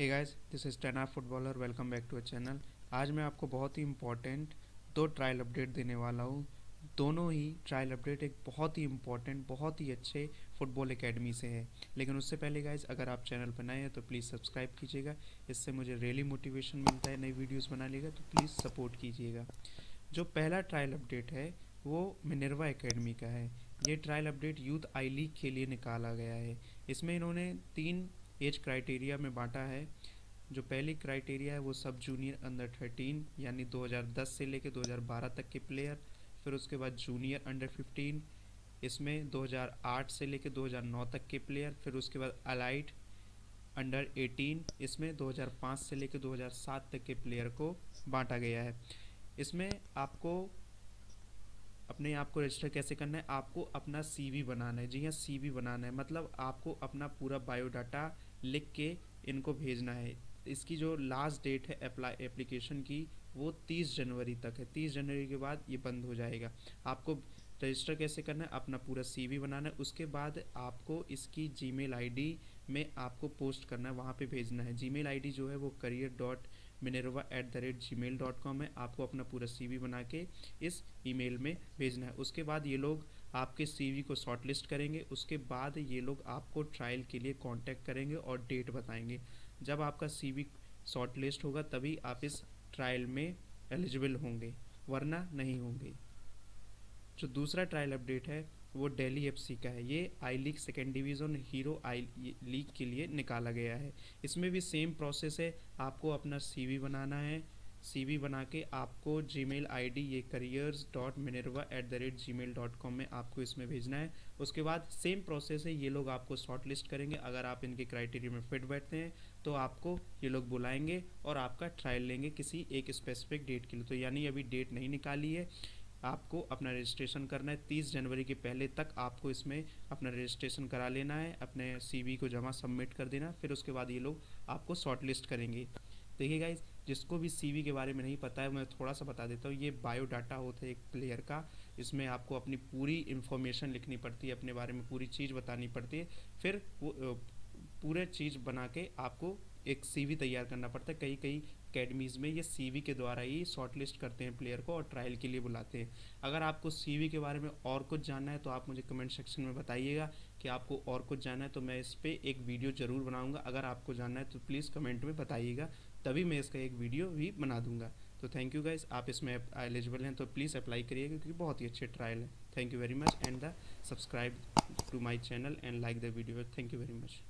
Hey guys this is ten footballer welcome back to a channel आज मैं आपको बहुत ही इम्पोर्टेंट दो ट्रायल अपडेट देने वाला हूँ। दोनों ही ट्रायल अपडेट एक बहुत ही इम्पोर्टेंट बहुत ही अच्छे फुटबॉल एकेडमी से है। लेकिन उससे पहले गाइज़ अगर आप चैनल पर नए हैं तो प्लीज़ सब्सक्राइब कीजिएगा। इससे मुझे रियली मोटिवेशन मिलता है, नई वीडियोस बना लेगा तो प्लीज़ सपोर्ट कीजिएगा। जो पहला ट्रायल अपडेट है, वो मिनरवा एकेडमी का है। ये trial update youth I league के लिए निकाला गया है। इसमें इन्होंने तीन एज क्राइटेरिया में बांटा है। जो पहली क्राइटेरिया है, वो सब जूनियर अंडर थर्टीन, यानी 2010 से लेकर 2012 तक के प्लेयर फिर उसके बाद जूनियर अंडर 15 इसमें 2008 से लेकर 2009 तक के प्लेयर फिर उसके बाद अलाइट अंडर 18 इसमें 2005 से लेकर 2007 तक के प्लेयर को बांटा गया है। इसमें आपको, अपने आप को रजिस्टर कैसे करना है? आपको अपना सीवी बनाना है। जी हाँ सीवी बनाना है। मतलब आपको अपना पूरा बायोडाटा लिख के इनको भेजना है। इसकी जो लास्ट डेट है अप्लाई एप्लीकेशन की, वो 30 जनवरी तक है। 30 जनवरी के बाद ये बंद हो जाएगा। आपको रजिस्टर कैसे करना है? अपना पूरा सीवी बनाना है। उसके बाद आपको इसकी जीमेल आईडी में आपको पोस्ट करना है। वहाँ पे भेजना है। जीमेल आईडी जो है वो career dot Minerva at the rate G mail dot com है। आपको अपना पूरा सी वी बना के इस ईमेल में भेजना है। उसके बाद ये लोग आपके सी वी को शॉर्टलिस्ट करेंगे। उसके बाद ये लोग आपको ट्रायल के लिए कॉन्टैक्ट करेंगे और डेट बताएँगे। जब आपका सी शॉर्टलिस्ट होगा, तभी आप इस ट्रायल में एलिजिबल होंगे, वरना नहीं होंगे। जो दूसरा ट्रायल अपडेट है वो दिल्ली एफसी का है। ये I league second division Hero I league के लिए निकाला गया है। इसमें भी सेम प्रोसेस है। आपको अपना सीवी बनाना है। सीवी बना के आपको जीमेल आईडी ये careers dot Minerva at the rate G mail dot com में आपको इसमें भेजना है। उसके बाद सेम प्रोसेस है। ये लोग आपको शॉर्ट लिस्ट करेंगे। अगर आप इनके क्राइटेरिया में फिट बैठते हैं तो आपको ये लोग बुलाएँगे और आपका ट्रायल लेंगे किसी एक स्पेसिफिक डेट के लिए। तो यानी अभी डेट नहीं निकाली है। आपको अपना रजिस्ट्रेशन करना है। तीस जनवरी के पहले तक आपको इसमें अपना रजिस्ट्रेशन करा लेना है, अपने सीवी को जमा सबमिट कर देना, फिर उसके बाद ये लोग आपको शॉर्ट लिस्ट करेंगे। देखिए गाइज़ जिसको भी सीवी के बारे में नहीं पता है, मैं थोड़ा सा बता देता हूँ, ये बायोडाटा होता है एक प्लेयर का। इसमें आपको अपनी पूरी इन्फॉर्मेशन लिखनी पड़ती है, अपने बारे में पूरी चीज़ बतानी पड़ती है। फिर वो, पूरे चीज़ बना के आपको एक सीवी तैयार करना पड़ता है। कई कई अकेडमीज़ में ये सीवी के द्वारा ही शॉर्टलिस्ट करते हैं प्लेयर को और ट्रायल के लिए बुलाते हैं। अगर आपको सीवी के बारे में और कुछ जानना है तो आप मुझे कमेंट सेक्शन में बताइएगा कि आपको और कुछ जानना है तो मैं इस पर एक वीडियो ज़रूर बनाऊँगा। अगर आपको जानना है तो प्लीज़ कमेंट में बताइएगा, तभी मैं इसका एक वीडियो भी बना दूँगा। तो थैंक यू गाइज़ आप इसमें एलिजिबल हैं तो प्लीज़ अप्लाई करिएगा, क्योंकि बहुत ही अच्छे ट्रायल है। Thank you very much and the subscribe to my channel and like the video thank you very much